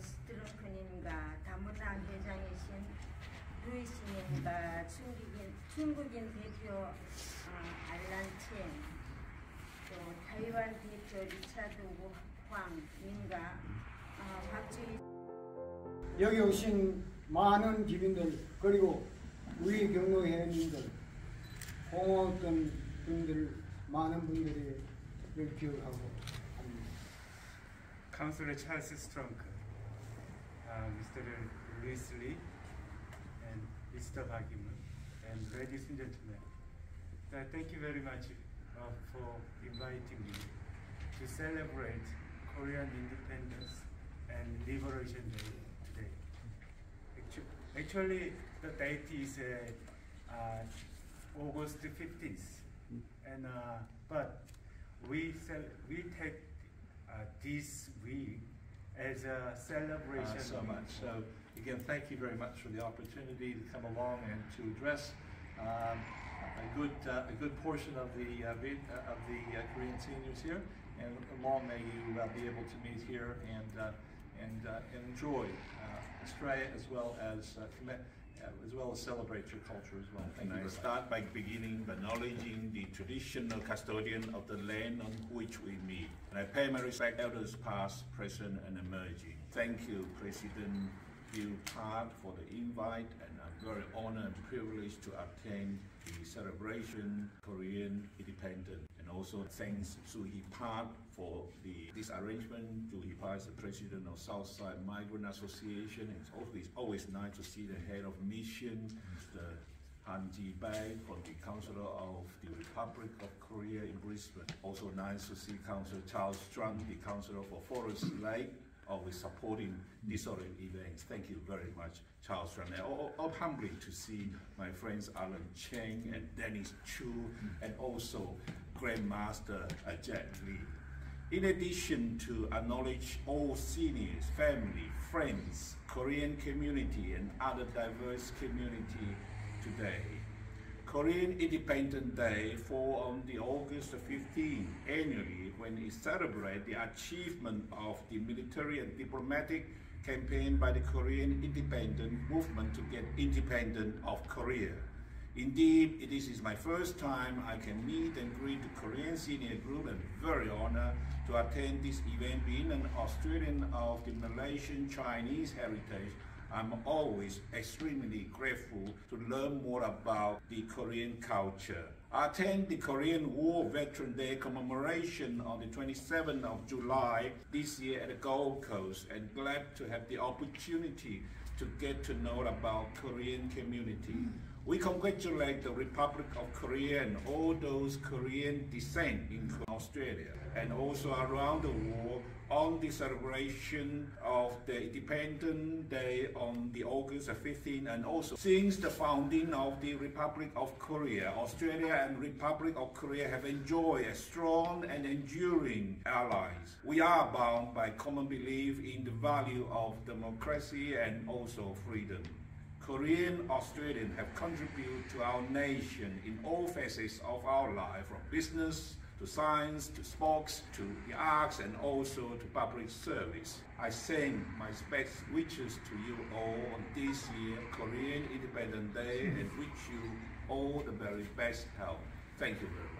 스트롱크님과 다문화 회장이신 루이스님과 중국인, 중국인 대표 어, 알란 첸, 또台湾대표 리차드 황님과 어, 박주희 여기 오신 많은 기민들 그리고 우리 경로 회원님들 고마웠던 분들 많은 분들이 를 기억하고. Councillor Charles Strunk, uh, Mr. Louis Lee, and Mr. Bagimun, and ladies and gentlemen, uh, thank you very much uh, for inviting me to celebrate Korean independence and liberation day today. Actu- Actually, the date is uh, uh, August 15th, and uh, but we we take this week as a celebration. uh, so much. So again, thank you very much for the opportunity to come along and to address um, a good uh, a good portion of the uh, uh, of the uh, Korean seniors here, and long may you uh, be able to meet here and uh, and, uh, and enjoy uh, Australia as well as uh, commit, uh, as well as celebrate your culture as well. Thank And you. I start by beginning by acknowledging the traditional custodian of the land on which we meet. And I pay my respect elders past, present, and emerging. Thank you, President Bill Hart, for the invite, and I'm very honored and privileged to attend the celebration Korean independence. And also thanks Hee Park for the this arrangement. Hee Park is the president of Southside Migrant Association. It's always always nice to see the head of mission, Mr. Han Ji Bai from the Council of the Republic of Korea in Brisbane. Also nice to see Councillor Charles Strunk, the Councillor for Forest Lake, always supporting of events. Thank you very much, Charles Strunk. And all, all humbling to see my friends Alan Cheng and Dennis Chu, and also Grandmaster uh, Jack Lee. In addition to acknowledge all seniors, family, friends, Korean community and other diverse community today. Korean Independence Day fall on the August 15 annually when it celebrates the achievement of the military and diplomatic campaign by the Korean independent movement to get independent of Korea. Indeed, this is my first time I can meet and greet the Korean senior group and very honored to attend this event being an Australian of the Malaysian Chinese heritage. I'm always extremely grateful to learn more about the Korean culture. I attend the Korean War Veteran Day commemoration on the 27th of July this year at the Gold Coast and glad to have the opportunity to get to know about Korean community. We congratulate the Republic of Korea and all those Korean descent in Australia and also around the world on the celebration of the Independence Day on the August 15 and also since the founding of the Republic of Korea, Australia and Republic of Korea have enjoyed a strong and enduring allies. We are bound by common belief in the value of democracy and also freedom. Korean Australians have contributed to our nation in all facets of our life, from business to science to sports to the arts and also to public service. I send my best wishes to you all on this year Korean Independence Day and wish you all the very best health. Thank you very much.